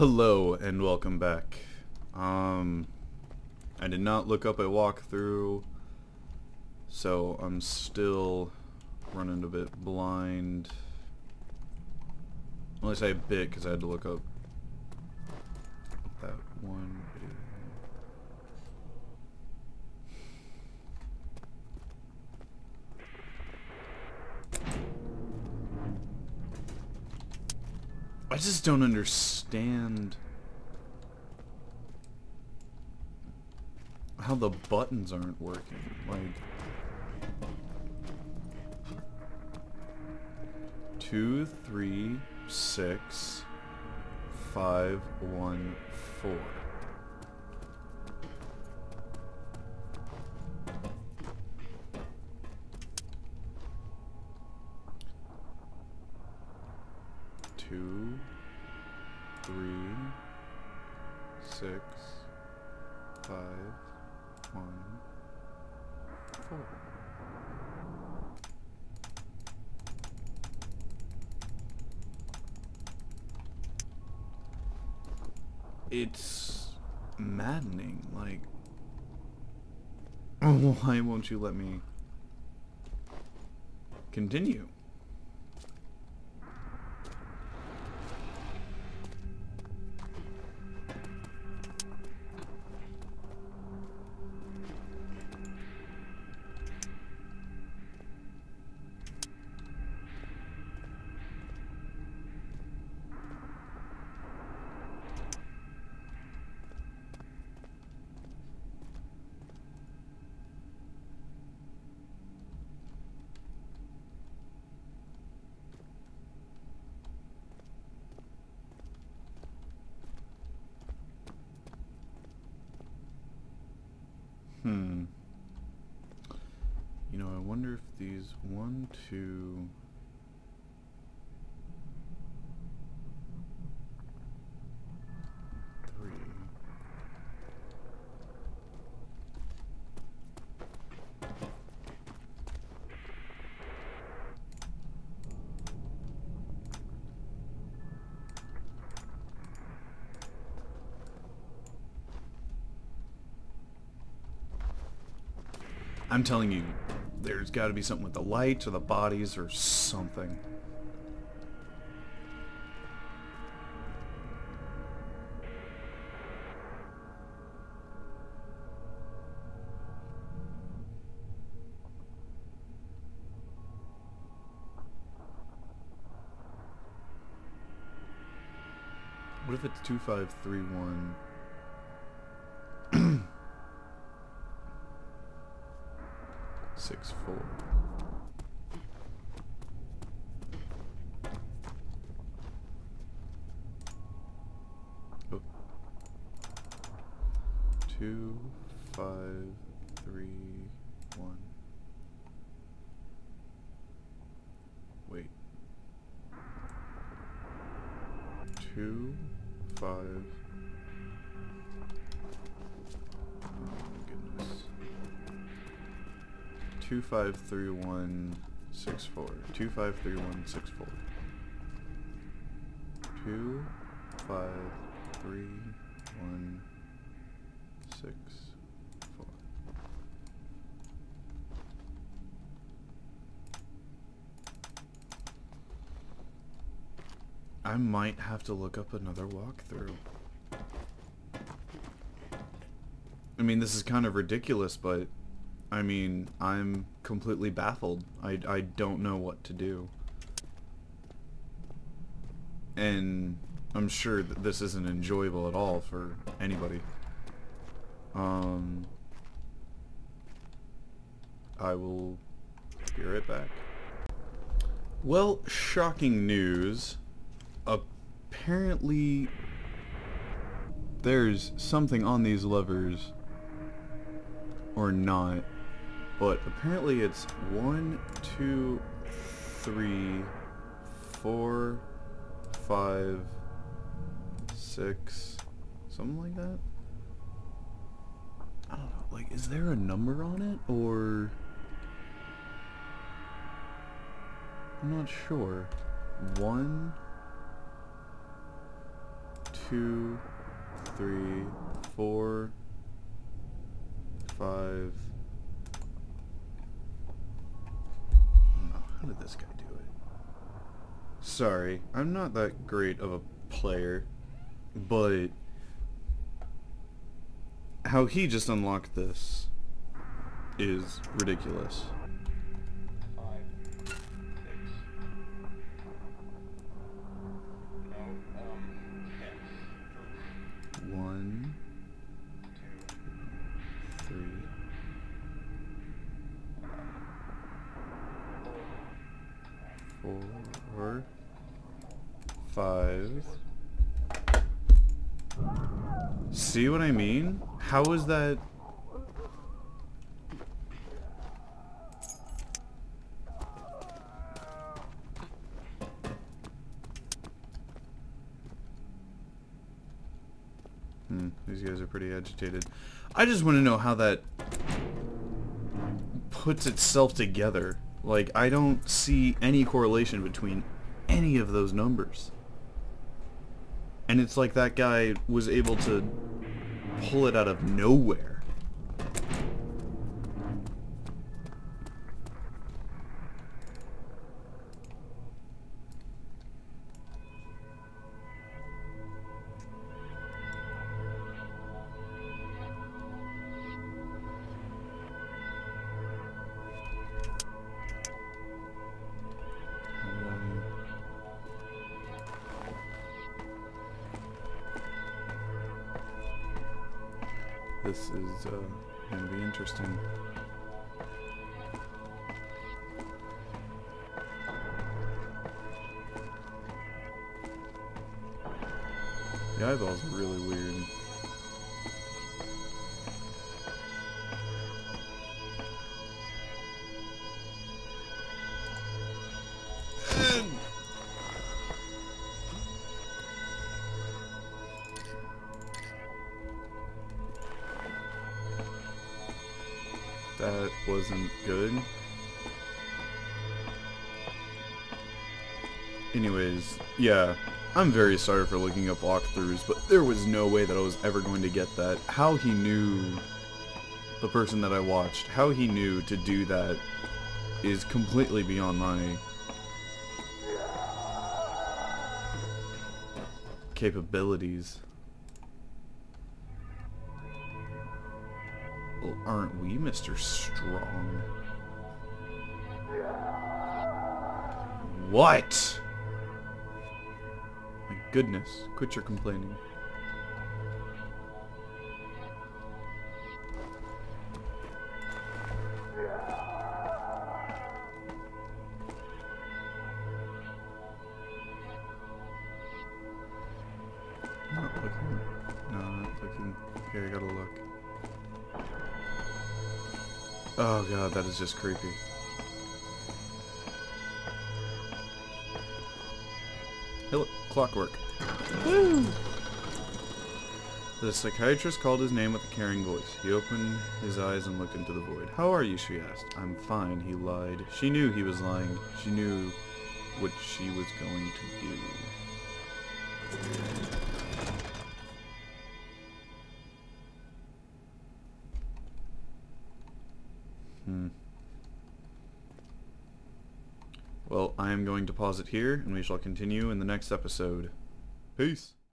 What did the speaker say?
Hello and welcome back. Um, I did not look up a walkthrough, so I'm still running a bit blind. Well, I a bit because I had to look up that one video. I just don't understand how the buttons aren't working. Like two, three, six, five, one, four. Two, three, six, five, one, four. It's maddening, like why won't you let me continue? Hmm. You know, I wonder if these one, two. Three. I'm telling you, there's got to be something with the lights or the bodies or something. What if it's 2531? Six four. Oh. Two, five, three, one. Wait. Two, five. Two five three one six four. Two five three one six four. Two five three one six four. I might have to look up another walkthrough. I mean, this is kind of ridiculous, but I mean, I'm completely baffled. I, I don't know what to do. And I'm sure that this isn't enjoyable at all for anybody. Um, I will be right back. Well, shocking news. Apparently, there's something on these levers or not but apparently it's one, two, three, four, five, six, something like that. I don't know. Like, is there a number on it, or I'm not sure. One, two, three, four, five. Oh, how did this guy do it? Sorry, I'm not that great of a player, but how he just unlocked this is ridiculous. Five. See what I mean? How is that? Hmm, these guys are pretty agitated. I just want to know how that puts itself together. Like, I don't see any correlation between any of those numbers. And it's like that guy was able to pull it out of nowhere. This is uh, going to be interesting. The eyeballs are really weird. That wasn't good. Anyways, yeah, I'm very sorry for looking up walkthroughs, but there was no way that I was ever going to get that. How he knew, the person that I watched, how he knew to do that is completely beyond my capabilities. Aren't we, Mr. Strong? What? My goodness, quit your complaining. Not looking. No, not looking. Okay, I gotta look. Oh god, that is just creepy. Hey look, clockwork. Woo! The psychiatrist called his name with a caring voice. He opened his eyes and looked into the void. How are you, she asked. I'm fine, he lied. She knew he was lying. She knew what she was going to do. Hmm. Well, I am going to pause it here, and we shall continue in the next episode. Peace.